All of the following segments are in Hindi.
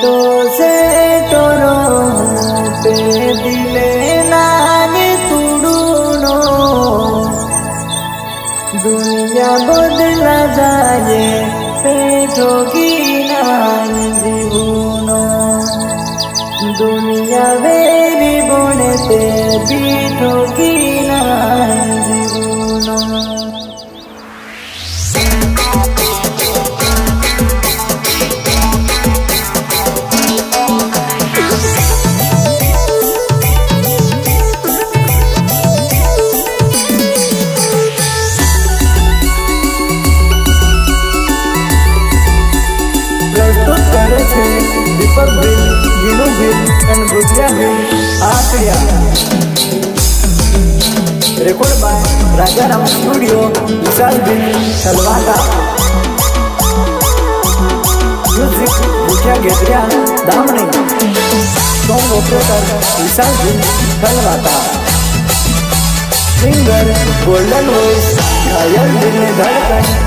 तो से तोरो पे दिले लागे तुड़ूनो दुनिया बदला जाए पेटो की नान जीवनो दुनिया वेरी बोनते पीठो Akadiya record by Raja Ram studio Vishal bill सलवाता म्यूज़िक भुजिया गेदरिया दामनी सॉन्ग ऑपरेटर विशाल बिल सलवाता सिंगर गोल्डन वॉइस घायल दिल ने धड़कन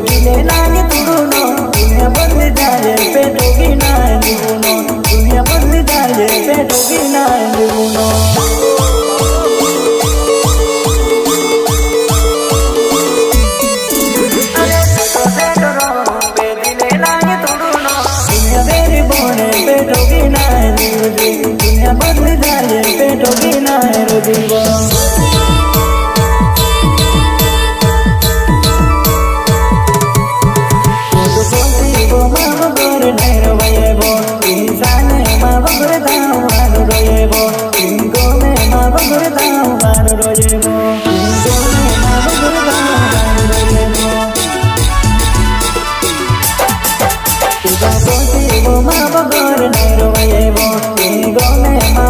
no, baby, तुनो दुनिया बदल जाए पे डोगी ना जीवनो, दुनिया बंद जाए पे डोगी ना जीवनो.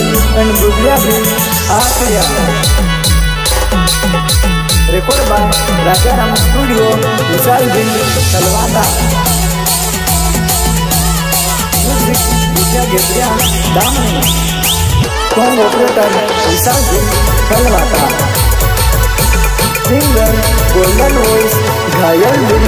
दिनू एंड बुधिया बिल आखिया record by Raja Ram studio Vishal bill तलवादा म्यूज़िक बुधिया गेत्रिया दामनी सॉन्ग ऑपरेटर विशाल बिल तलवादा सिंगर गोल्डन वॉइस घायल दिल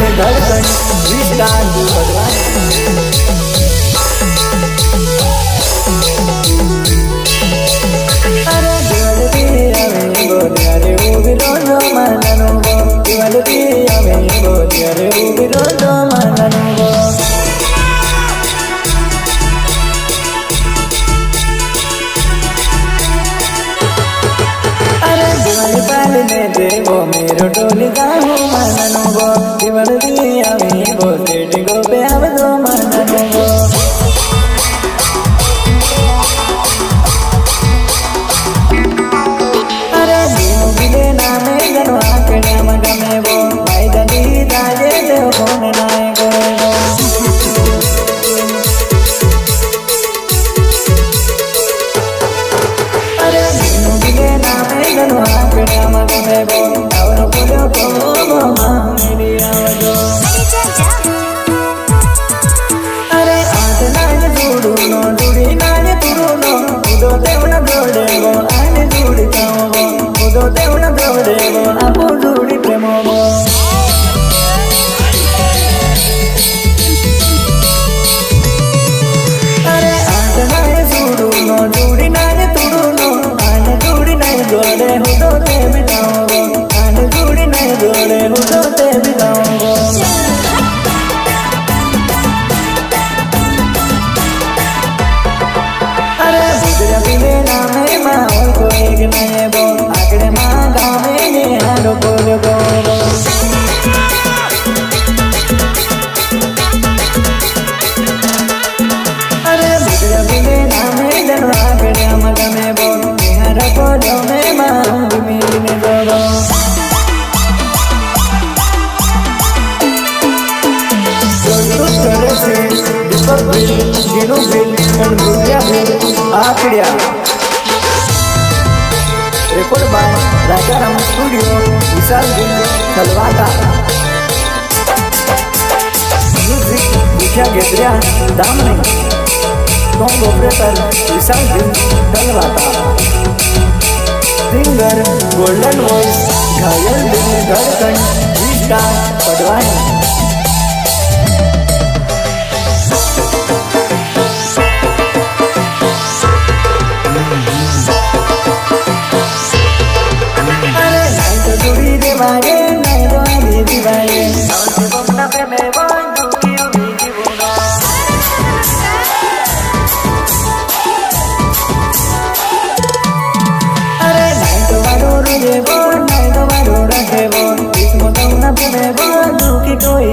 में धड़कन स्टार भगवान Yare ubiro do manango अरे दिवाली पाल ने देवो मेरो Akadiya. Report by Rajaram studio Vishal Gund Salwata music विख्या गेद्रिया, दामने। Song operator Vishal Gund Salwata singer golden voice घायल दिल धड़कन गीता पडवानी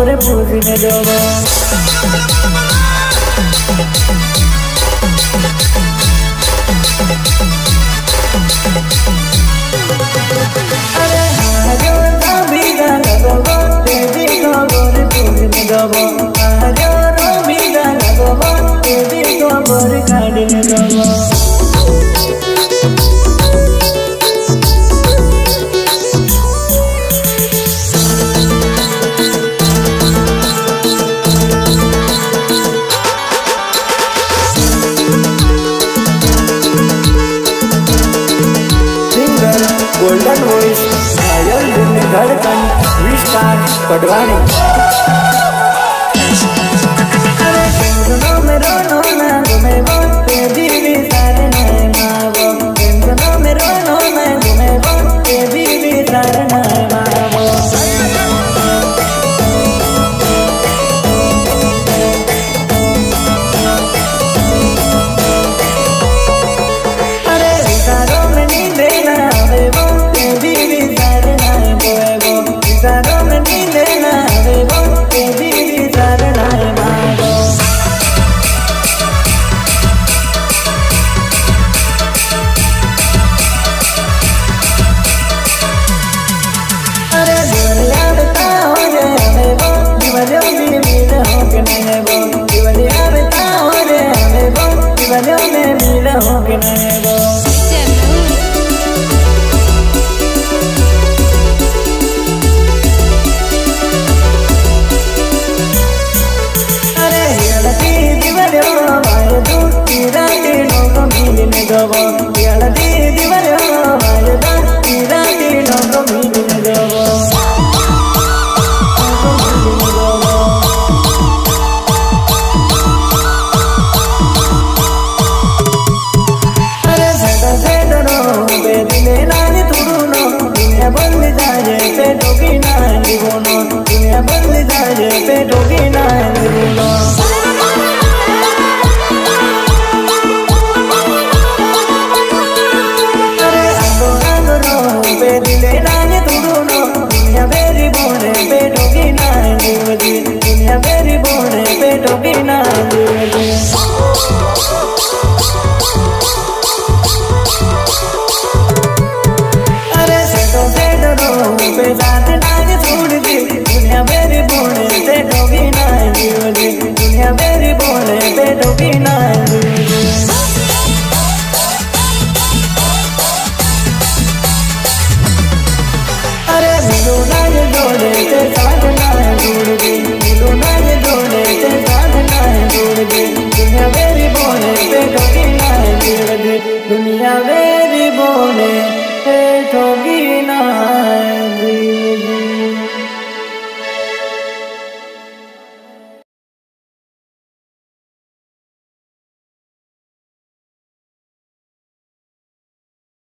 করে বুঝিনে যাবো स्टार पटवारी